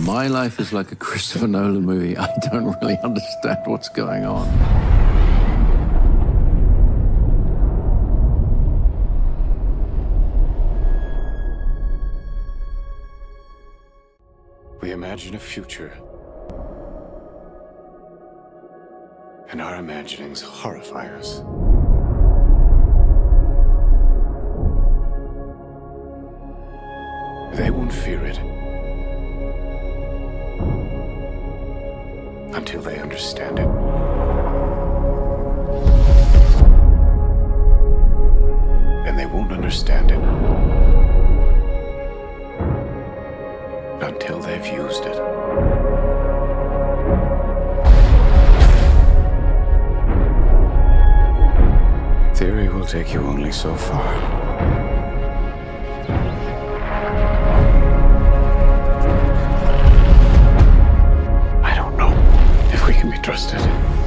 My life is like a Christopher Nolan movie. I don't really understand what's going on. We imagine a future. And our imaginings horrify us. They won't fear it until they understand it. And they won't understand it until they've used it. Theory will take you only so far. Trusted.